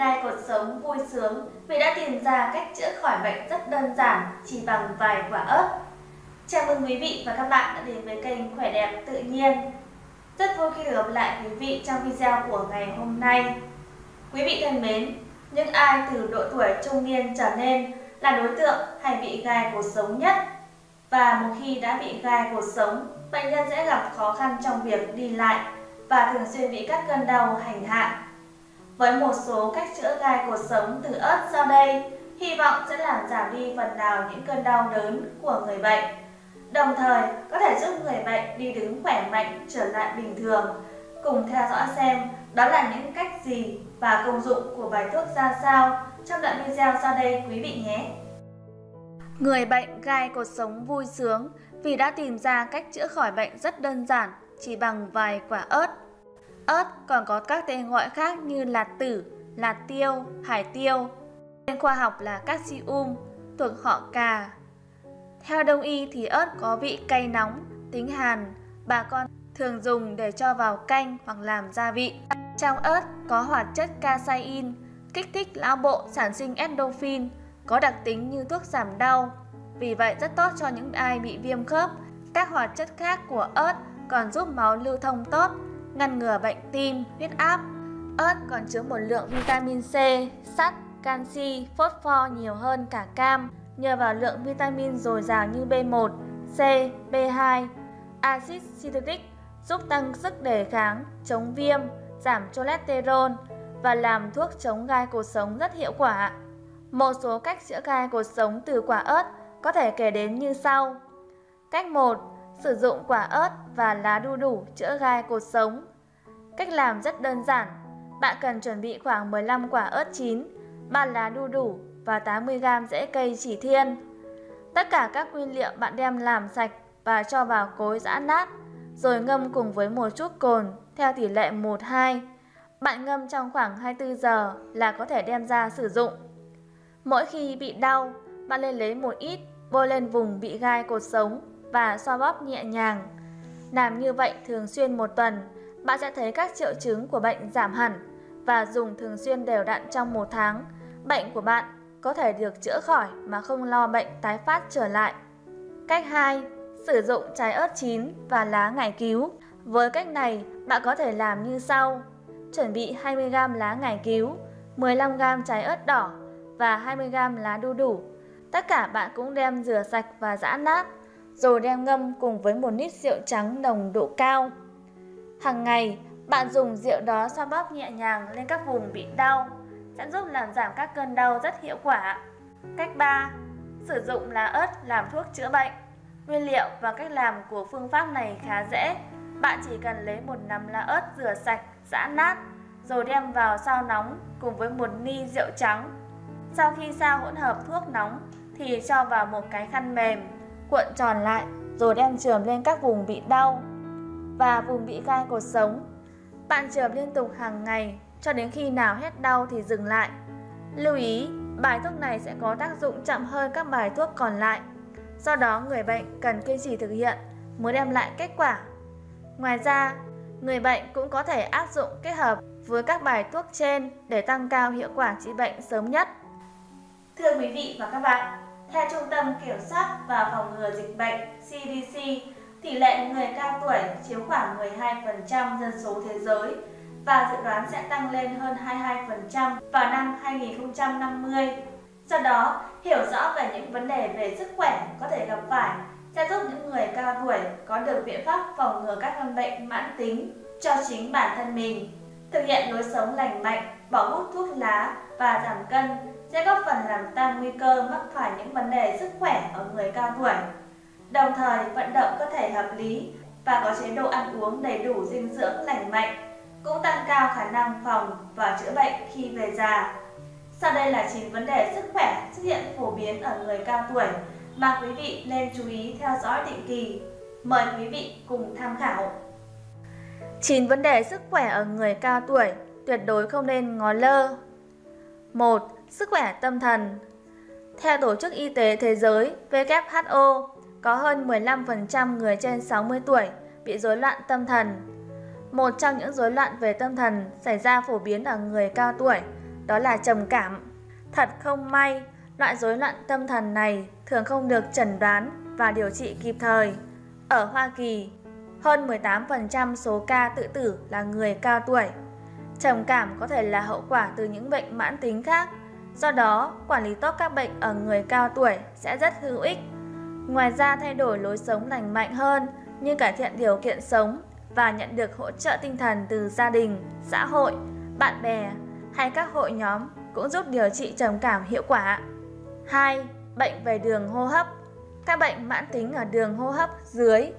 gai cột sống vui sướng vì đã tìm ra cách chữa khỏi bệnh rất đơn giản chỉ bằng vài quả ớt. Chào mừng quý vị và các bạn đã đến với kênh Khỏe đẹp tự nhiên. Rất vui khi được gặp lại quý vị trong video của ngày hôm nay. Quý vị thân mến, những ai từ độ tuổi trung niên trở lên là đối tượng hay bị gai cột sống nhất. Và một khi đã bị gai cột sống, bệnh nhân sẽ gặp khó khăn trong việc đi lại và thường xuyên bị các cơn đau hành hạ. Với một số cách chữa gai cột sống từ ớt sau đây, hy vọng sẽ làm giảm đi phần nào những cơn đau đớn của người bệnh. Đồng thời có thể giúp người bệnh đi đứng khỏe mạnh trở lại bình thường. Cùng theo dõi xem đó là những cách gì và công dụng của bài thuốc ra sao trong đoạn video sau đây quý vị nhé. Người bệnh gai cột sống vui sướng vì đã tìm ra cách chữa khỏi bệnh rất đơn giản chỉ bằng vài quả ớt. Ớt còn có các tên gọi khác như là tử, là tiêu, hải tiêu. Tên khoa học là Capsicum, thuộc họ cà. Theo đông y thì ớt có vị cay nóng, tính hàn, bà con thường dùng để cho vào canh hoặc làm gia vị. Trong ớt có hoạt chất casein, kích thích não bộ sản sinh endorphin, có đặc tính như thuốc giảm đau. Vì vậy rất tốt cho những ai bị viêm khớp. Các hoạt chất khác của ớt còn giúp máu lưu thông tốt, ngăn ngừa bệnh tim, huyết áp. Ớt còn chứa một lượng vitamin C, sắt, canxi, phosphor nhiều hơn cả cam nhờ vào lượng vitamin dồi dào như B1, C, B2. Axit citric giúp tăng sức đề kháng, chống viêm, giảm cholesterol và làm thuốc chống gai cột sống rất hiệu quả. Một số cách chữa gai cột sống từ quả ớt có thể kể đến như sau. Cách 1. Sử dụng quả ớt và lá đu đủ chữa gai cột sống. Cách làm rất đơn giản. Bạn cần chuẩn bị khoảng 15 quả ớt chín, 3 lá đu đủ và 80g rễ cây chỉ thiên. Tất cả các nguyên liệu bạn đem làm sạch và cho vào cối giã nát, rồi ngâm cùng với một chút cồn theo tỷ lệ 1-2. Bạn ngâm trong khoảng 24 giờ là có thể đem ra sử dụng. Mỗi khi bị đau, bạn nên lấy một ít bôi lên vùng bị gai cột sống và xoa bóp nhẹ nhàng. Làm như vậy thường xuyên một tuần, bạn sẽ thấy các triệu chứng của bệnh giảm hẳn và dùng thường xuyên đều đặn trong một tháng. Bệnh của bạn có thể được chữa khỏi mà không lo bệnh tái phát trở lại. Cách 2. Sử dụng trái ớt chín và lá ngải cứu. Với cách này, bạn có thể làm như sau. Chuẩn bị 20g lá ngải cứu, 15g trái ớt đỏ và 20g lá đu đủ. Tất cả bạn cũng đem rửa sạch và giã nát, rồi đem ngâm cùng với một lít rượu trắng nồng độ cao. Hàng ngày, bạn dùng rượu đó xoa bóp nhẹ nhàng lên các vùng bị đau, sẽ giúp làm giảm các cơn đau rất hiệu quả. Cách 3. Sử dụng lá ớt làm thuốc chữa bệnh. Nguyên liệu và cách làm của phương pháp này khá dễ. Bạn chỉ cần lấy một nắm lá ớt rửa sạch, giã nát, rồi đem vào sao nóng cùng với một ni rượu trắng. Sau khi sao hỗn hợp thuốc nóng thì cho vào một cái khăn mềm, cuộn tròn lại rồi đem chườm lên các vùng bị đau và vùng bị gai cột sống. Bạn chườm liên tục hàng ngày cho đến khi nào hết đau thì dừng lại. Lưu ý, bài thuốc này sẽ có tác dụng chậm hơn các bài thuốc còn lại. Do đó người bệnh cần kiên trì thực hiện mới đem lại kết quả. Ngoài ra, người bệnh cũng có thể áp dụng kết hợp với các bài thuốc trên để tăng cao hiệu quả trị bệnh sớm nhất. Thưa quý vị và các bạn, theo Trung tâm Kiểm soát và Phòng ngừa Dịch bệnh CDC, tỷ lệ người cao tuổi chiếm khoảng 12% dân số thế giới và dự đoán sẽ tăng lên hơn 22% vào năm 2050. Do đó, hiểu rõ về những vấn đề về sức khỏe có thể gặp phải sẽ giúp những người cao tuổi có được biện pháp phòng ngừa các căn bệnh mãn tính cho chính bản thân mình. Thực hiện lối sống lành mạnh, bỏ hút thuốc lá và giảm cân sẽ góp phần làm tăng nguy cơ mắc phải những vấn đề sức khỏe ở người cao tuổi. Đồng thời, vận động cơ thể hợp lý và có chế độ ăn uống đầy đủ dinh dưỡng lành mạnh, cũng tăng cao khả năng phòng và chữa bệnh khi về già. Sau đây là 9 vấn đề sức khỏe xuất hiện phổ biến ở người cao tuổi mà quý vị nên chú ý theo dõi định kỳ. Mời quý vị cùng tham khảo. 9 vấn đề sức khỏe ở người cao tuổi, tuyệt đối không nên ngó lơ. 1. Sức khỏe tâm thần Theo Tổ chức Y tế Thế giới WHO, có hơn 15% người trên 60 tuổi bị rối loạn tâm thần. Một trong những rối loạn về tâm thần xảy ra phổ biến ở người cao tuổi, đó là trầm cảm. Thật không may, loại rối loạn tâm thần này thường không được chẩn đoán và điều trị kịp thời. Ở Hoa Kỳ, hơn 18% số ca tự tử là người cao tuổi. Trầm cảm có thể là hậu quả từ những bệnh mãn tính khác, do đó quản lý tốt các bệnh ở người cao tuổi sẽ rất hữu ích. Ngoài ra thay đổi lối sống lành mạnh hơn như cải thiện điều kiện sống và nhận được hỗ trợ tinh thần từ gia đình, xã hội, bạn bè hay các hội nhóm cũng giúp điều trị trầm cảm hiệu quả. 2. Bệnh về đường hô hấp Các bệnh mãn tính ở đường hô hấp dưới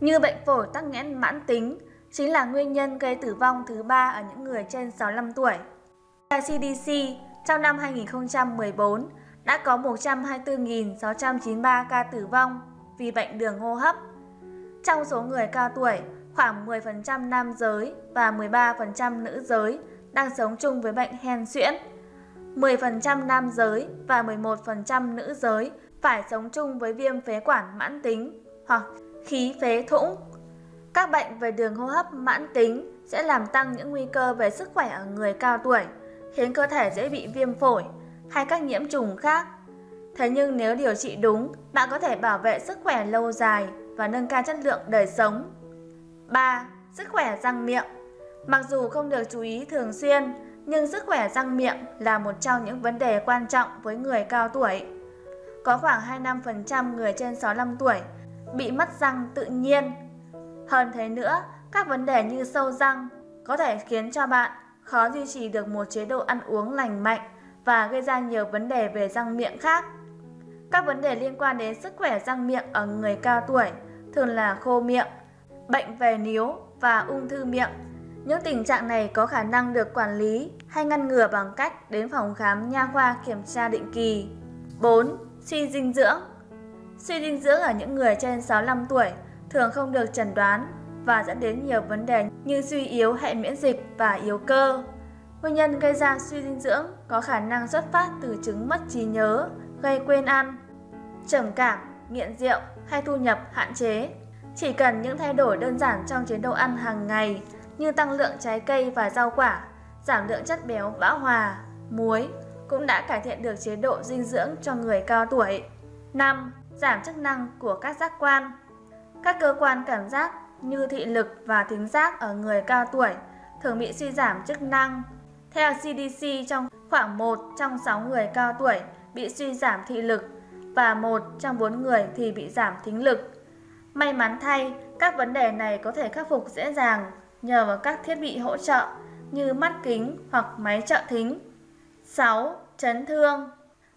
như bệnh phổi tắc nghẽn mãn tính chính là nguyên nhân gây tử vong thứ ba ở những người trên 65 tuổi. Theo CDC, trong năm 2014 đã có 124.693 ca tử vong vì bệnh đường hô hấp. Trong số người cao tuổi, khoảng 10% nam giới và 13% nữ giới đang sống chung với bệnh hen suyễn. 10% nam giới và 11% nữ giới phải sống chung với viêm phế quản mãn tính hoặc khí phế thủng. Các bệnh về đường hô hấp mãn tính sẽ làm tăng những nguy cơ về sức khỏe ở người cao tuổi, khiến cơ thể dễ bị viêm phổi hay các nhiễm trùng khác. Thế nhưng nếu điều trị đúng, bạn có thể bảo vệ sức khỏe lâu dài và nâng cao chất lượng đời sống. 3. Sức khỏe răng miệng Mặc dù không được chú ý thường xuyên, nhưng sức khỏe răng miệng là một trong những vấn đề quan trọng với người cao tuổi. Có khoảng 25% người trên 65 tuổi bị mất răng tự nhiên. Hơn thế nữa, các vấn đề như sâu răng có thể khiến cho bạn khó duy trì được một chế độ ăn uống lành mạnh và gây ra nhiều vấn đề về răng miệng khác. Các vấn đề liên quan đến sức khỏe răng miệng ở người cao tuổi thường là khô miệng, bệnh về níu và ung thư miệng. Những tình trạng này có khả năng được quản lý hay ngăn ngừa bằng cách đến phòng khám nha khoa kiểm tra định kỳ. 4. Suy dinh dưỡng Suy dinh dưỡng ở những người trên 65 tuổi thường không được chẩn đoán và dẫn đến nhiều vấn đề như suy yếu hệ miễn dịch và yếu cơ. Nguyên nhân gây ra suy dinh dưỡng có khả năng xuất phát từ chứng mất trí nhớ, gây quên ăn, trầm cảm, nghiện rượu hay thu nhập hạn chế. Chỉ cần những thay đổi đơn giản trong chế độ ăn hàng ngày như tăng lượng trái cây và rau quả, giảm lượng chất béo bão hòa, muối cũng đã cải thiện được chế độ dinh dưỡng cho người cao tuổi. 5. Giảm chức năng của các giác quan các cơ quan cảm giác như thị lực và thính giác ở người cao tuổi thường bị suy giảm chức năng. Theo CDC, trong khoảng 1 trong 6 người cao tuổi bị suy giảm thị lực và 1 trong 4 người thì bị giảm thính lực. May mắn thay, các vấn đề này có thể khắc phục dễ dàng nhờ vào các thiết bị hỗ trợ như mắt kính hoặc máy trợ thính. 6. Chấn thương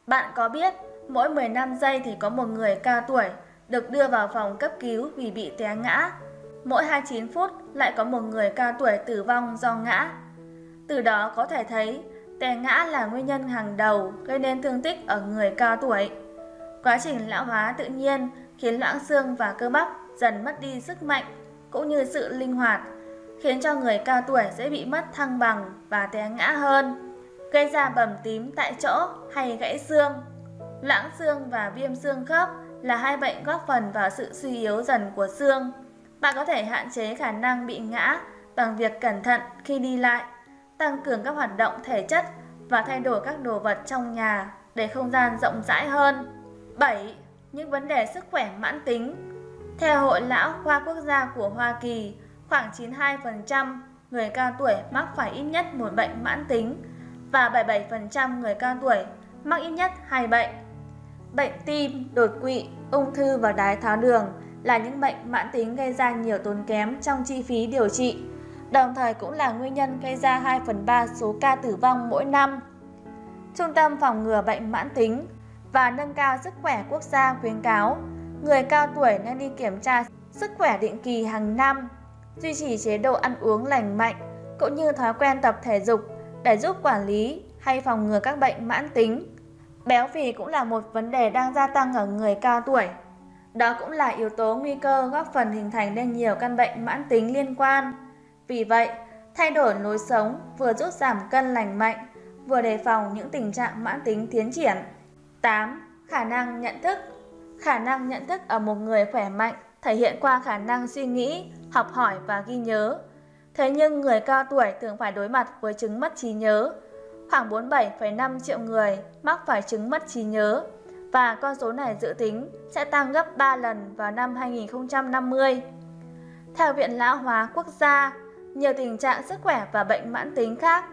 Bạn có biết mỗi 15 giây thì có một người cao tuổi được đưa vào phòng cấp cứu vì bị té ngã. Mỗi 29 phút lại có một người cao tuổi tử vong do ngã. Từ đó có thể thấy té ngã là nguyên nhân hàng đầu gây nên thương tích ở người cao tuổi. Quá trình lão hóa tự nhiên khiến loãng xương và cơ bắp dần mất đi sức mạnh cũng như sự linh hoạt, khiến cho người cao tuổi dễ bị mất thăng bằng và té ngã hơn, gây ra bầm tím tại chỗ hay gãy xương. Loãng xương và viêm xương khớp là hai bệnh góp phần vào sự suy yếu dần của xương. Bạn có thể hạn chế khả năng bị ngã bằng việc cẩn thận khi đi lại, tăng cường các hoạt động thể chất và thay đổi các đồ vật trong nhà để không gian rộng rãi hơn. 7. Những vấn đề sức khỏe mãn tính Theo Hội Lão Khoa Quốc gia của Hoa Kỳ, khoảng 92% người cao tuổi mắc phải ít nhất một bệnh mãn tính và 77% người cao tuổi mắc ít nhất hai bệnh. Bệnh tim, đột quỵ, ung thư và đái tháo đường là những bệnh mãn tính gây ra nhiều tốn kém trong chi phí điều trị, đồng thời cũng là nguyên nhân gây ra 2 phần 3 số ca tử vong mỗi năm. Trung tâm phòng ngừa bệnh mãn tính và nâng cao sức khỏe quốc gia khuyến cáo người cao tuổi nên đi kiểm tra sức khỏe định kỳ hàng năm, duy trì chế độ ăn uống lành mạnh cũng như thói quen tập thể dục để giúp quản lý hay phòng ngừa các bệnh mãn tính. Béo phì cũng là một vấn đề đang gia tăng ở người cao tuổi. Đó cũng là yếu tố nguy cơ góp phần hình thành nên nhiều căn bệnh mãn tính liên quan. Vì vậy, thay đổi lối sống vừa giúp giảm cân lành mạnh, vừa đề phòng những tình trạng mãn tính tiến triển. 8. Khả năng nhận thức Khả năng nhận thức ở một người khỏe mạnh thể hiện qua khả năng suy nghĩ, học hỏi và ghi nhớ. Thế nhưng người cao tuổi thường phải đối mặt với chứng mất trí nhớ khoảng 47,5 triệu người mắc phải chứng mất trí nhớ và con số này dự tính sẽ tăng gấp 3 lần vào năm 2050. Theo Viện Lão hóa Quốc gia, nhiều tình trạng sức khỏe và bệnh mãn tính khác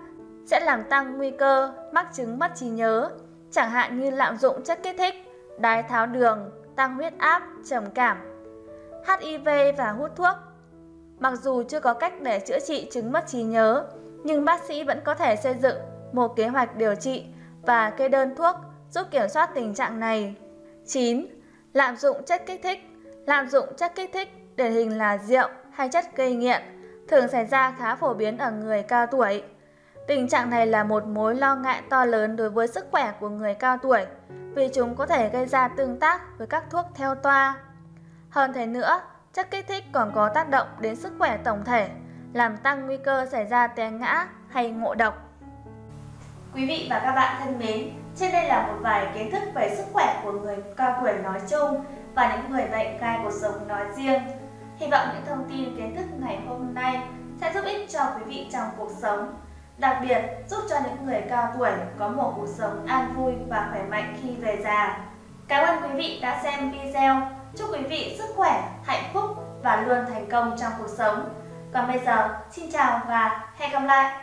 sẽ làm tăng nguy cơ mắc chứng mất trí nhớ, chẳng hạn như lạm dụng chất kích thích, đái tháo đường, tăng huyết áp, trầm cảm, HIV và hút thuốc. Mặc dù chưa có cách để chữa trị chứng mất trí nhớ, nhưng bác sĩ vẫn có thể xây dựng một kế hoạch điều trị và kê đơn thuốc giúp kiểm soát tình trạng này. 9. Lạm dụng chất kích thích Lạm dụng chất kích thích điển hình là rượu hay chất gây nghiện thường xảy ra khá phổ biến ở người cao tuổi. Tình trạng này là một mối lo ngại to lớn đối với sức khỏe của người cao tuổi vì chúng có thể gây ra tương tác với các thuốc theo toa. Hơn thế nữa, chất kích thích còn có tác động đến sức khỏe tổng thể, làm tăng nguy cơ xảy ra té ngã hay ngộ độc. Quý vị và các bạn thân mến, trên đây là một vài kiến thức về sức khỏe của người cao tuổi nói chung và những người bệnh gai cuộc sống nói riêng. Hy vọng những thông tin kiến thức ngày hôm nay sẽ giúp ích cho quý vị trong cuộc sống, đặc biệt giúp cho những người cao tuổi có một cuộc sống an vui và khỏe mạnh khi về già. Cảm ơn quý vị đã xem video. Chúc quý vị sức khỏe, hạnh phúc và luôn thành công trong cuộc sống. Còn bây giờ, xin chào và hẹn gặp lại!